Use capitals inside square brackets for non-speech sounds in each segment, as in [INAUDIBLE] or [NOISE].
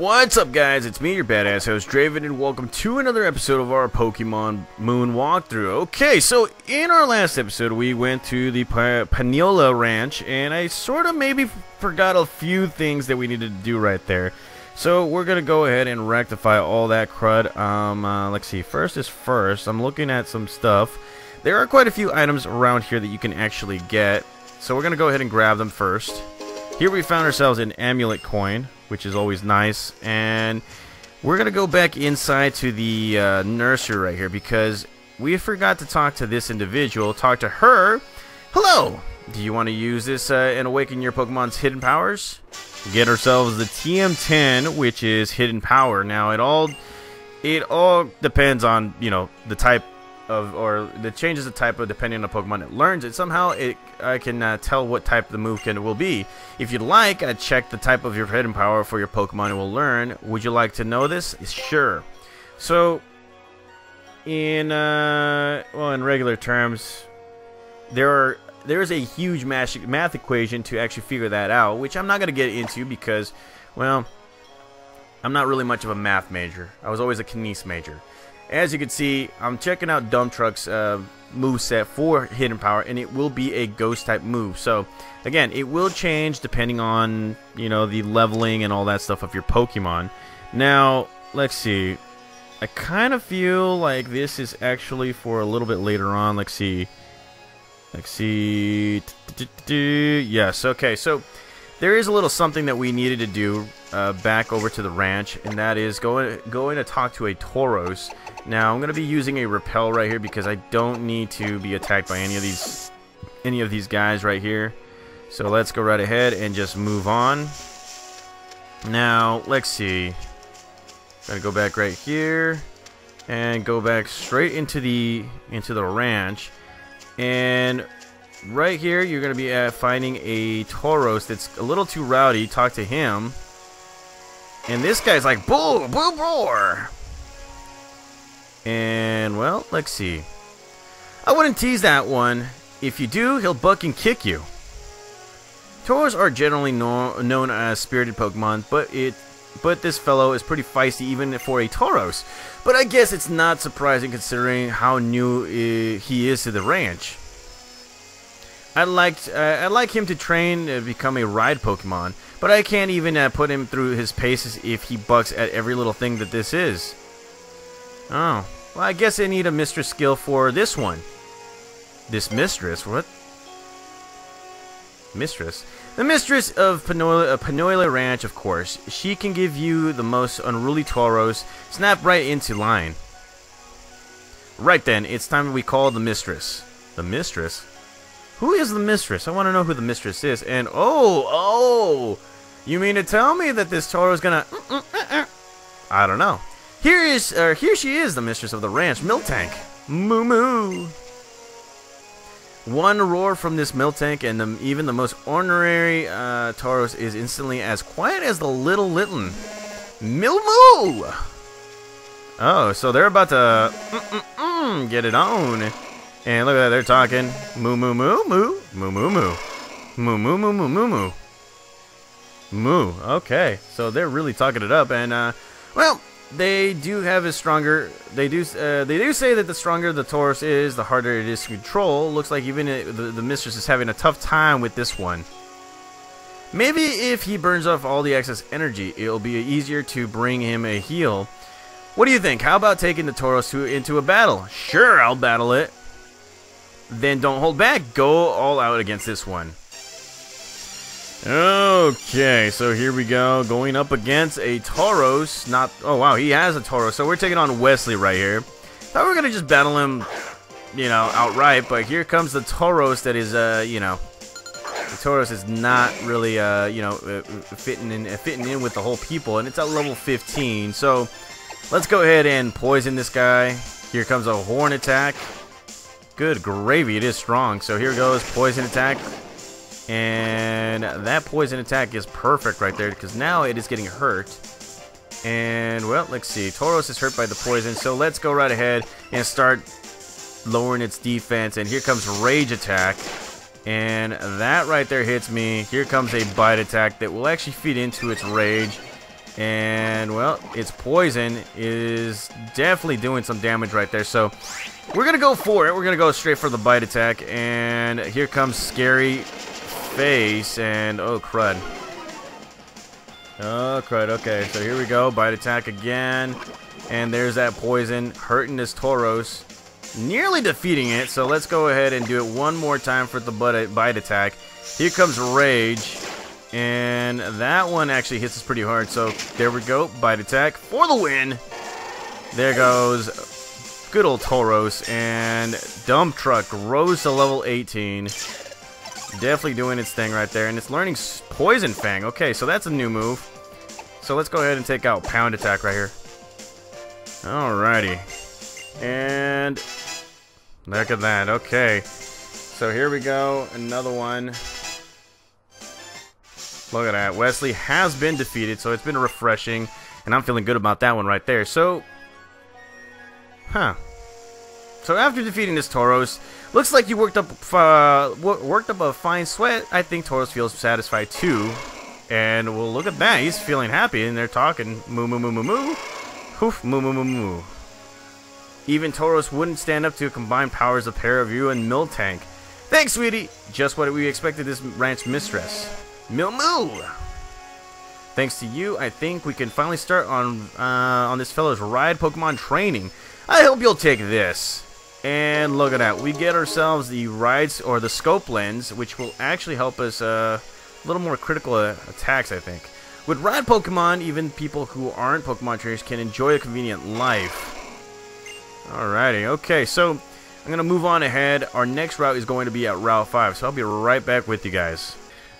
What's up guys, it's me, your badass host, Draven, and welcome to another episode of our Pokemon Moon walkthrough. Okay, so in our last episode, we went to the pa Paniola Ranch, and I sort of maybe forgot a few things that we needed to do right there. So we're going to go ahead and rectify all that crud. Um, uh, let's see, first is first, I'm looking at some stuff. There are quite a few items around here that you can actually get, so we're going to go ahead and grab them first. Here we found ourselves an amulet coin, which is always nice. And we're going to go back inside to the uh, nursery right here because we forgot to talk to this individual. Talk to her. Hello! Do you want to use this uh, and awaken your Pokemon's hidden powers? Get ourselves the TM10, which is hidden power. Now, it all it all depends on, you know, the type of, or the changes the type of depending on the Pokemon it learns. It somehow it I can uh, tell what type the move can will be. If you'd like, I check the type of your hidden power for your Pokemon it will learn. Would you like to know this? Sure. So, in uh, well, in regular terms, there are there is a huge math math equation to actually figure that out, which I'm not going to get into because, well, I'm not really much of a math major. I was always a kinese major. As you can see, I'm checking out Dump Truck's uh, move set for Hidden Power, and it will be a Ghost type move. So, again, it will change depending on you know the leveling and all that stuff of your Pokemon. Now, let's see. I kind of feel like this is actually for a little bit later on. Let's see. Let's see. Yes. Okay. So there is a little something that we needed to do uh, back over to the ranch, and that is going going to talk to a Tauros. Now, I'm going to be using a repel right here because I don't need to be attacked by any of these any of these guys right here. So let's go right ahead and just move on. Now, let's see. Gotta go back right here and go back straight into the into the ranch. And right here, you're gonna be uh, finding a Tauros that's a little too rowdy. Talk to him. And this guy's like, boo, boo, roar. And, well, let's see. I wouldn't tease that one. If you do, he'll buck and kick you. Tauros are generally no known as spirited Pokemon, but it but this fellow is pretty feisty even for a Tauros. But I guess it's not surprising considering how new uh, he is to the ranch. I'd like uh, I'd like him to train to become a ride Pokemon, but I can't even uh, put him through his paces if he bucks at every little thing that this is. Oh. Well, I guess I need a mistress skill for this one. This mistress? What? Mistress? The mistress of Paniola, uh, Ranch, of course. She can give you the most unruly Tauros Snap right into line. Right then, it's time we call the mistress. The mistress? Who is the mistress? I want to know who the mistress is. And, oh, oh! You mean to tell me that this toro is gonna... Mm, mm, mm, I don't know. Here is, uh, here she is, the mistress of the ranch, Miltank. Moo moo. One roar from this Miltank, and the, even the most ordinary uh, Tauros is instantly as quiet as the little Litten. Milmoo! Oh, so they're about to mm -mm -mm, get it on. And look at that, they're talking. Moo moo moo moo. Moo moo moo. Moo moo moo moo moo moo. Moo. Okay, so they're really talking it up, and, uh, well, they do have a stronger. They do. Uh, they do say that the stronger the Tauros is, the harder it is to control. Looks like even the, the mistress is having a tough time with this one. Maybe if he burns off all the excess energy, it'll be easier to bring him a heal. What do you think? How about taking the Tauros to, into a battle? Sure, I'll battle it. Then don't hold back. Go all out against this one. Okay, so here we go. Going up against a Tauros. Not. Oh, wow, he has a Tauros. So we're taking on Wesley right here. Thought we were going to just battle him, you know, outright. But here comes the Tauros that is, uh, you know. The Tauros is not really, uh, you know, uh, fitting in, uh, fitting in with the whole people. And it's at level 15. So let's go ahead and poison this guy. Here comes a Horn attack. Good gravy, it is strong. So here goes, poison attack. And that poison attack is perfect right there because now it is getting hurt. And, well, let's see. Tauros is hurt by the poison, so let's go right ahead and start lowering its defense. And here comes Rage Attack. And that right there hits me. Here comes a Bite Attack that will actually feed into its Rage. And, well, its Poison is definitely doing some damage right there. So, we're going to go for it. We're going to go straight for the Bite Attack. And here comes Scary Face. And, oh, crud. Oh, crud. Okay, so here we go. Bite attack again. And there's that poison hurting this Tauros. Nearly defeating it, so let's go ahead and do it one more time for the bite attack. Here comes Rage. And that one actually hits us pretty hard. So there we go. Bite attack for the win. There goes good old Tauros. And Dump Truck rose to level 18. Definitely doing its thing right there. And it's learning Poison Fang. Okay, so that's a new move. So let's go ahead and take out Pound Attack right here. Alrighty. And look at that. Okay. So here we go. Another one. Look at that. Wesley has been defeated, so it's been refreshing. And I'm feeling good about that one right there. So, huh. So after defeating this Tauros, looks like you worked up uh, worked up a fine sweat. I think Tauros feels satisfied too. And well, look at that. He's feeling happy, and they're talking. Moo moo moo moo moo. Hoof moo moo moo moo. Even Tauros wouldn't stand up to combined powers of pair of you and Miltank. Thanks, sweetie. Just what we expected this ranch mistress. Mil moo. Thanks to you, I think we can finally start on uh, on this fellow's ride Pokemon training. I hope you'll take this. And look at that. We get ourselves the rides or the scope lens, which will actually help us uh, a little more critical uh, attacks, I think. With ride Pokemon, even people who aren't Pokemon trainers can enjoy a convenient life. Alrighty, okay, so I'm going to move on ahead. Our next route is going to be at Route 5, so I'll be right back with you guys.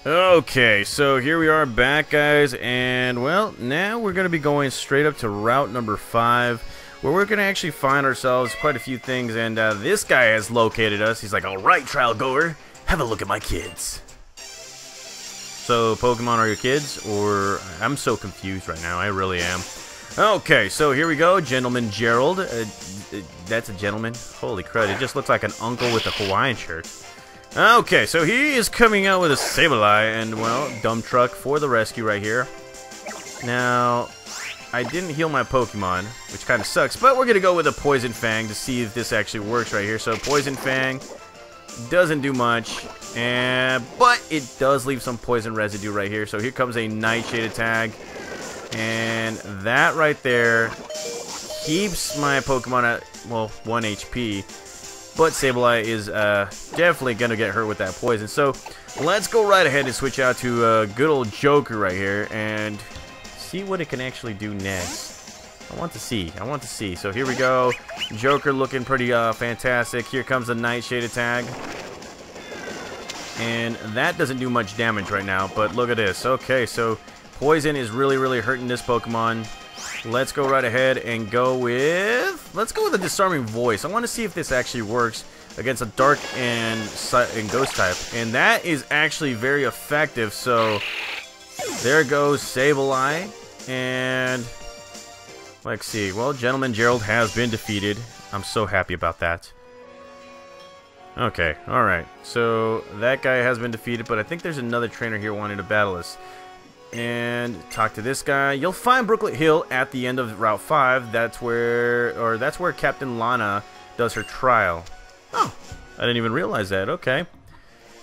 Okay, so here we are back, guys, and, well, now we're going to be going straight up to Route number 5 where we're going to actually find ourselves quite a few things, and uh, this guy has located us. He's like, alright, trial goer, have a look at my kids. So, Pokemon are your kids? Or, I'm so confused right now, I really am. Okay, so here we go, Gentleman Gerald. Uh, uh, that's a gentleman? Holy crud, it just looks like an uncle with a Hawaiian shirt. Okay, so he is coming out with a Sableye, and, well, Dump Truck for the rescue right here. Now, I didn't heal my Pokemon, which kind of sucks, but we're going to go with a Poison Fang to see if this actually works right here. So Poison Fang doesn't do much, and but it does leave some poison residue right here. So here comes a Nightshade attack, and that right there keeps my Pokemon at, well, 1 HP. But Sableye is uh, definitely going to get hurt with that poison. So let's go right ahead and switch out to uh, good old Joker right here. And see what it can actually do next. I want to see. I want to see. So here we go. Joker looking pretty uh, fantastic. Here comes the Nightshade attack. And that doesn't do much damage right now, but look at this. Okay, so Poison is really, really hurting this Pokemon. Let's go right ahead and go with... Let's go with a Disarming Voice. I want to see if this actually works against a Dark and, and Ghost type. And that is actually very effective, so... There goes Sableye. And let's see. Well, Gentleman Gerald has been defeated. I'm so happy about that. Okay, alright. So that guy has been defeated, but I think there's another trainer here wanting to battle us. And talk to this guy. You'll find Brooklet Hill at the end of Route 5. That's where or that's where Captain Lana does her trial. Oh, I didn't even realize that. Okay.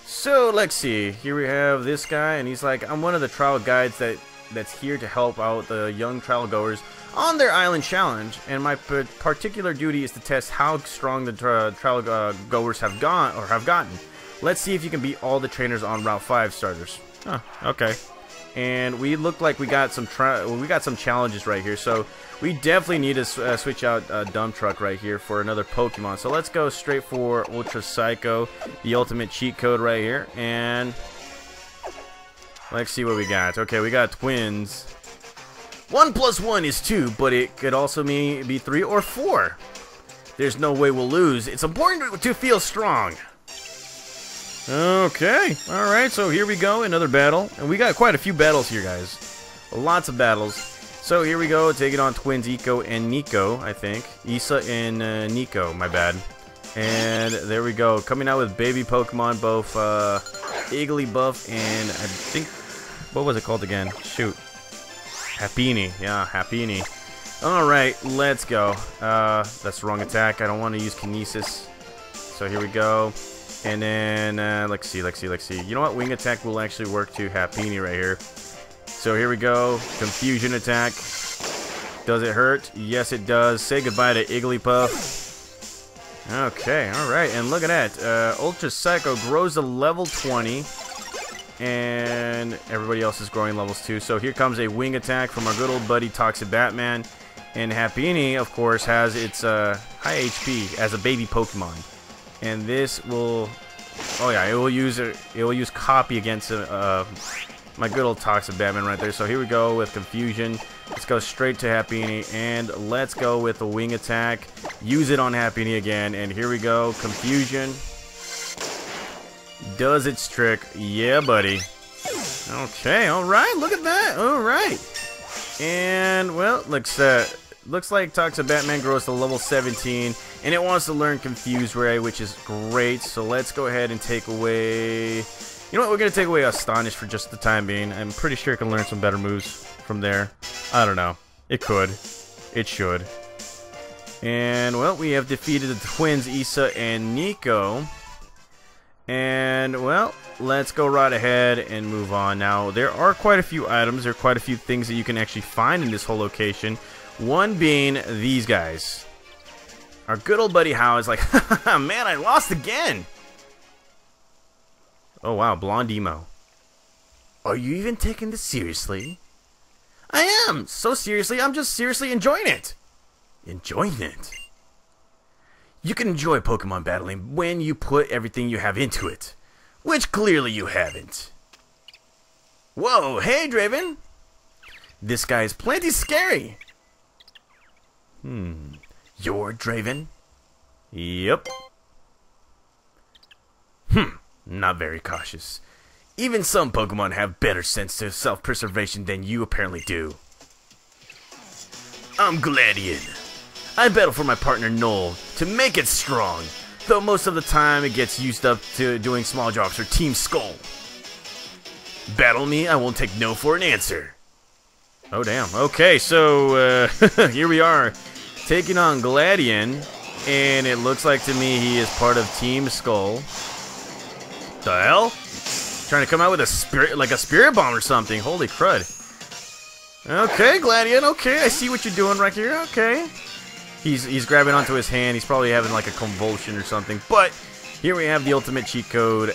So let's see. Here we have this guy, and he's like, I'm one of the trial guides that that's here to help out the young trial goers on their island challenge, and my particular duty is to test how strong the tra trial uh, goers have gone or have gotten. Let's see if you can beat all the trainers on Route 5 starters. Huh, okay. And we look like we got some we got some challenges right here, so we definitely need to uh, switch out uh, Dump Truck right here for another Pokemon. So let's go straight for Ultra Psycho, the ultimate cheat code right here, and Let's see what we got. Okay, we got twins. One plus one is two, but it could also be, be three or four. There's no way we'll lose. It's important to feel strong. Okay, alright, so here we go, another battle. And we got quite a few battles here, guys. Lots of battles. So here we go, taking on twins Eco and Nico, I think. Isa and uh, Nico, my bad. And there we go, coming out with baby Pokemon, both uh, Igglybuff and I think, what was it called again? Shoot. Happiny, yeah, Happiny. Alright, let's go. Uh, that's the wrong attack, I don't want to use Kinesis. So here we go. And then, uh, let's see, let's see, let's see. You know what? Wing attack will actually work to Happiny right here. So here we go. Confusion attack. Does it hurt? Yes, it does. Say goodbye to Igglybuff. Okay, alright. And look at that. Uh, Ultra Psycho grows to level 20. And everybody else is growing levels too. So here comes a wing attack from our good old buddy Toxic Batman. And Happiny, of course, has its uh, high HP as a baby Pokemon. And this will oh yeah it will use it it will use copy against uh, my good old toxic Batman right there. So here we go with confusion. Let's go straight to Happiny and let's go with the wing attack. Use it on Happiny again. And here we go. Confusion does its trick yeah buddy okay all right look at that all right and well looks uh looks like Toxic Batman grows to level 17, and it wants to learn Confuse Ray, which is great. So let's go ahead and take away... You know what, we're going to take away Astonish for just the time being. I'm pretty sure it can learn some better moves from there. I don't know. It could. It should. And, well, we have defeated the twins, Isa and Nico. And, well, let's go right ahead and move on. Now, there are quite a few items. There are quite a few things that you can actually find in this whole location. One being these guys. Our good old buddy Hau is like, [LAUGHS] man, I lost again. Oh, wow, blonde emo. Are you even taking this seriously? I am! So seriously, I'm just seriously enjoying it. Enjoying it? You can enjoy Pokemon battling when you put everything you have into it. Which clearly you haven't. Whoa, hey Draven! This guy is plenty scary. Hmm. You're Draven? Yep. Hmm. Not very cautious. Even some Pokemon have better sense of self-preservation than you apparently do. I'm Gladion. I battle for my partner Noel to make it strong, though most of the time it gets used up to doing small jobs for Team Skull. Battle me, I won't take no for an answer. Oh, damn. Okay, so, uh, [LAUGHS] here we are, taking on Gladion, and it looks like to me he is part of Team Skull. The hell? Trying to come out with a spirit, like a spirit bomb or something. Holy crud. Okay, Gladion, okay, I see what you're doing right here, okay. He's, he's grabbing onto his hand, he's probably having like a convulsion or something, but here we have the ultimate cheat code,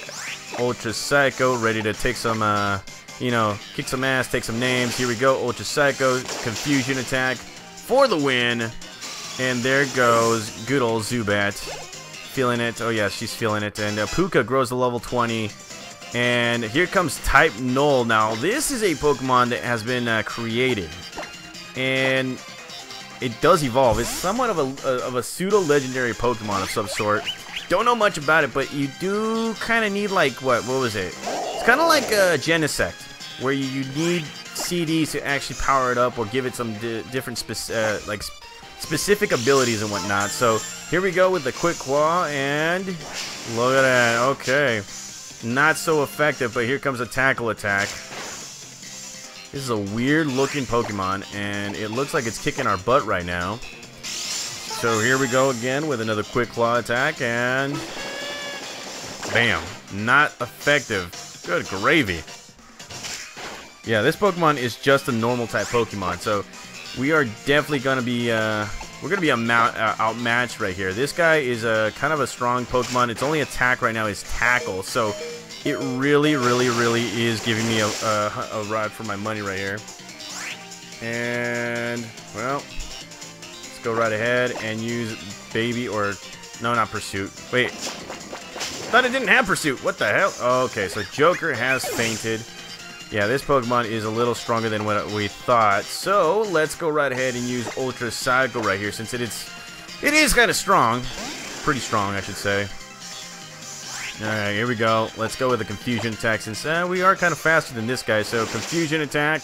Ultra Psycho, ready to take some, uh, you know, kick some ass, take some names. Here we go, Ultra Psycho, Confusion Attack for the win. And there goes good old Zubat. Feeling it. Oh, yeah, she's feeling it. And uh, Puka grows to level 20. And here comes Type Null. Now, this is a Pokemon that has been uh, created. And it does evolve. It's somewhat of a, of a pseudo-legendary Pokemon of some sort. Don't know much about it, but you do kind of need, like, what? What was it? It's kind of like a Genesect, where you, need CDs to actually power it up or give it some di different, uh, like, specific abilities and whatnot. So here we go with the quick claw, and look at that. Okay, not so effective, but here comes a tackle attack. This is a weird looking Pokemon, and it looks like it's kicking our butt right now. So here we go again with another quick claw attack, and bam, not effective. Good gravy. Yeah, this Pokemon is just a normal type Pokemon, so we are definitely going to be, uh, we're going to be a mount, uh, outmatched right here. This guy is a kind of a strong Pokemon. Its only attack right now is Tackle, so it really, really, really is giving me a, a, a ride for my money right here. And, well, let's go right ahead and use Baby, or, no, not Pursuit. Wait, thought it didn't have Pursuit. What the hell? okay, so Joker has fainted. Yeah, this Pokemon is a little stronger than what we thought. So, let's go right ahead and use Ultra Psycho right here, since it is, it is kind of strong. Pretty strong, I should say. Alright, here we go. Let's go with the Confusion attack, since uh, we are kind of faster than this guy. So, Confusion attack.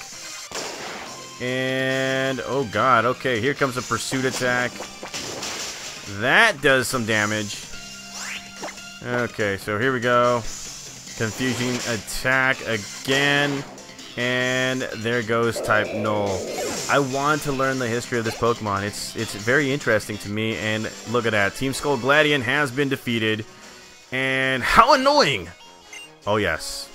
And, oh god, okay, here comes a pursuit attack. That does some damage. Okay, so here we go. Confusing attack again. And there goes type null. I want to learn the history of this Pokemon. It's it's very interesting to me. And look at that. Team Skull Gladion has been defeated. And how annoying! Oh, yes.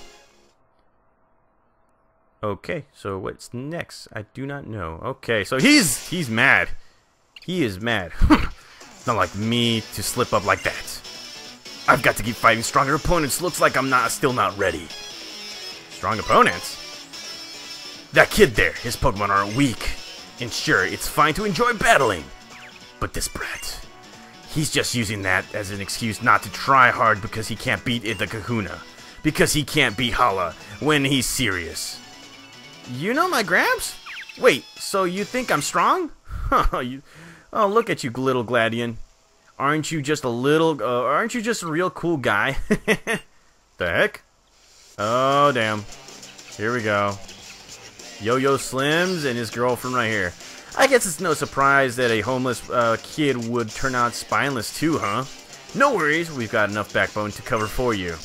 Okay, so what's next? I do not know. Okay, so he's he's mad. He is mad. [LAUGHS] not like me to slip up like that. I've got to keep fighting stronger opponents. Looks like I'm not still not ready. Strong opponents? That kid there, his Pokemon are weak. And sure, it's fine to enjoy battling. But this brat, he's just using that as an excuse not to try hard because he can't beat the Kahuna. Because he can't beat Hala when he's serious. You know my Gramps? Wait, so you think I'm strong? [LAUGHS] you, oh, look at you, little Gladion. Aren't you just a little, uh, aren't you just a real cool guy? [LAUGHS] the heck? Oh, damn. Here we go. Yo-Yo Slims and his girlfriend right here. I guess it's no surprise that a homeless uh, kid would turn out spineless too, huh? No worries, we've got enough backbone to cover for you.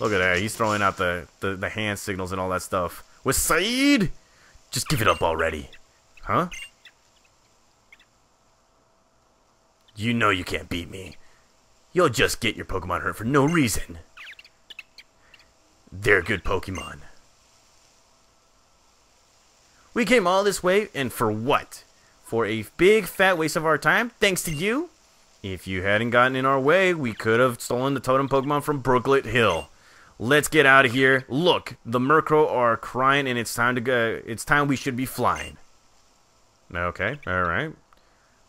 Look at that, he's throwing out the, the, the hand signals and all that stuff. With Saeed? Just give it up already. Huh? You know you can't beat me. You'll just get your Pokemon hurt for no reason. They're good Pokemon. We came all this way, and for what? For a big fat waste of our time, thanks to you? If you hadn't gotten in our way, we could have stolen the totem Pokemon from Brooklet Hill. Let's get out of here. Look, the Murkrow are crying and it's time to go. It's time we should be flying. Okay, alright.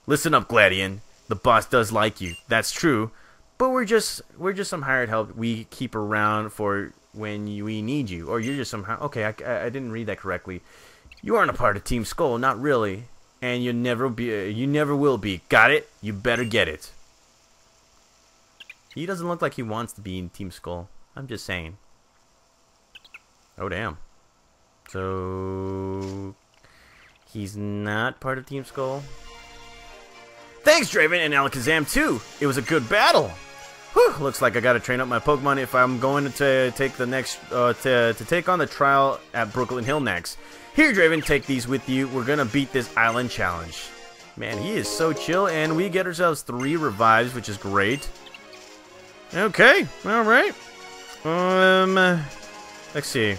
Listen up, Gladion. The boss does like you. That's true. But we're just we're just some hired help we keep around for when you, we need you. Or you're just somehow okay. I, I didn't read that correctly. You aren't a part of Team Skull, not really, and you never be. You never will be. Got it? You better get it. He doesn't look like he wants to be in Team Skull. I'm just saying. Oh, damn. So... He's not part of Team Skull? Thanks, Draven and Alakazam, too! It was a good battle! Whew, looks like I gotta train up my Pokemon if I'm going to take the next, uh, to, to take on the trial at Brooklet Hill next. Here, Draven, take these with you. We're gonna beat this island challenge. Man, he is so chill, and we get ourselves three revives, which is great. Okay, alright. Um, let's see.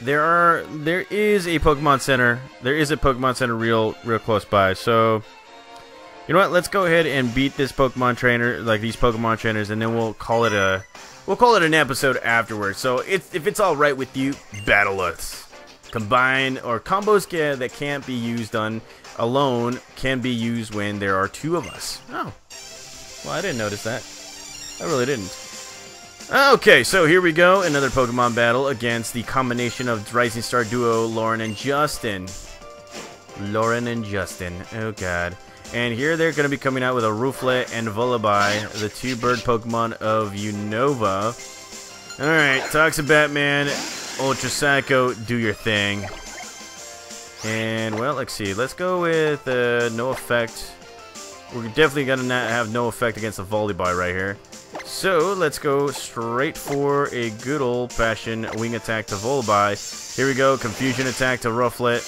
There are there is a Pokemon Center. There is a Pokemon Center real real close by. So, you know what? Let's go ahead and beat this Pokemon trainer, like these Pokemon trainers, and then we'll call it a we'll call it an episode afterwards. So, if if it's all right with you, battle us. Combine or combos can, that can't be used on alone can be used when there are two of us. Oh, well, I didn't notice that. I really didn't. Okay, so here we go. Another Pokemon battle against the combination of Rising Star duo Lauren and Justin. Lauren and Justin. Oh, God. And here they're going to be coming out with a Rufflet and Vullaby, the two bird Pokemon of Unova. Alright, Toxic Batman, Ultra Psycho, do your thing. And, well, let's see. Let's go with uh, no effect. We're definitely going to have no effect against the Vullaby right here. So, let's go straight for a good old-fashioned wing attack to Vullaby. Here we go, confusion attack to Rufflet.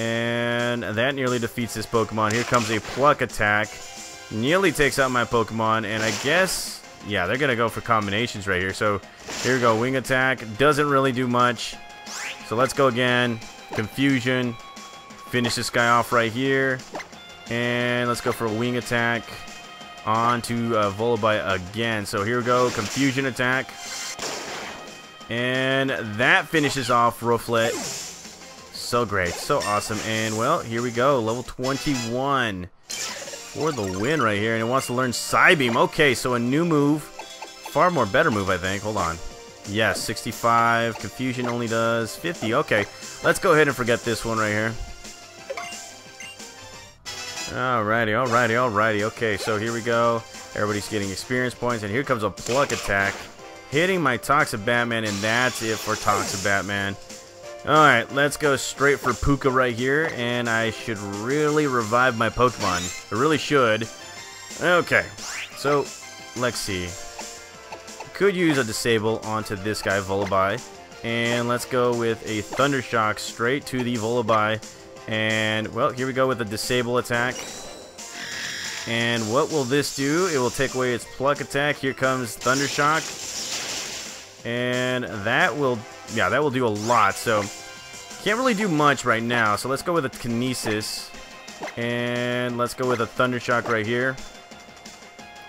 And that nearly defeats this Pokemon. Here comes a pluck attack. Nearly takes out my Pokemon, and I guess, yeah, they're going to go for combinations right here. So, here we go, wing attack. Doesn't really do much. So, let's go again. Confusion. Finish this guy off right here. And let's go for a wing attack on to uh, again. So here we go, Confusion Attack. And that finishes off Rufflet. So great, so awesome. And, well, here we go, level 21 for the win right here. And it wants to learn Psybeam. Okay, so a new move. Far more better move, I think. Hold on. Yes, 65. Confusion only does 50. Okay, let's go ahead and forget this one right here. Alrighty, alrighty, alrighty. Okay, so here we go. Everybody's getting experience points, and here comes a pluck attack. Hitting my Toxic Batman, and that's it for Toxic Batman. Alright, let's go straight for Puka right here, and I should really revive my Pokemon. I really should. Okay, so let's see. Could use a Disable onto this guy, Vullaby. And let's go with a Thundershock straight to the Vullaby. And, well, here we go with a Disable attack. And what will this do? It will take away its Pluck attack. Here comes Thundershock. And that will, yeah, that will do a lot. So, can't really do much right now. So let's go with a Kinesis. And let's go with a Thundershock right here.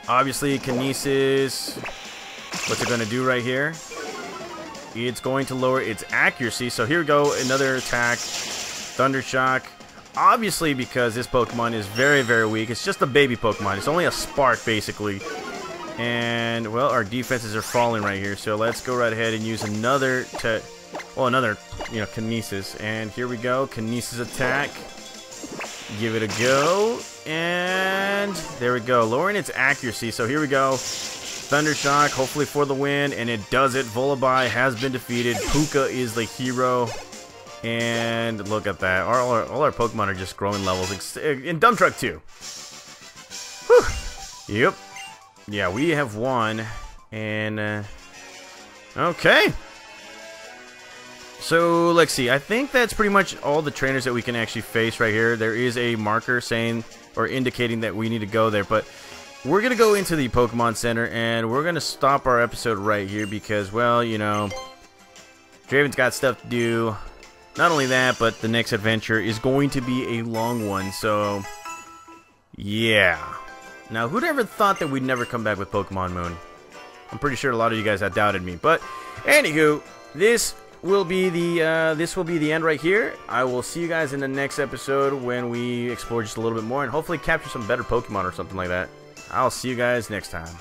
Obviously, Kinesis What's it going to do right here? It's going to lower its accuracy. So here we go, another attack. Thunder Shock. Obviously, because this Pokemon is very, very weak. It's just a baby Pokemon. It's only a Spark, basically. And, well, our defenses are falling right here. So let's go right ahead and use another, to, well, another, you know, Kinesis. And here we go, Kinesis attack. Give it a go. And there we go, lowering its accuracy. So here we go. Thundershock, hopefully for the win, and it does it. Vullaby has been defeated. Puka is the hero. And look at that. All our, all our Pokemon are just growing levels. In Dump Truck 2. Whew. Yep. Yeah, we have won. And, uh, okay. So, let's see. I think that's pretty much all the trainers that we can actually face right here. There is a marker saying, or indicating that we need to go there. But we're going to go into the Pokemon Center, and we're going to stop our episode right here because, well, you know, Draven's got stuff to do. Not only that, but the next adventure is going to be a long one, so, yeah. Now, who'd ever thought that we'd never come back with Pokemon Moon? I'm pretty sure a lot of you guys had doubted me, but, anywho, this will be the uh, this will be the end right here. I will see you guys in the next episode when we explore just a little bit more and hopefully capture some better Pokemon or something like that. I'll see you guys next time.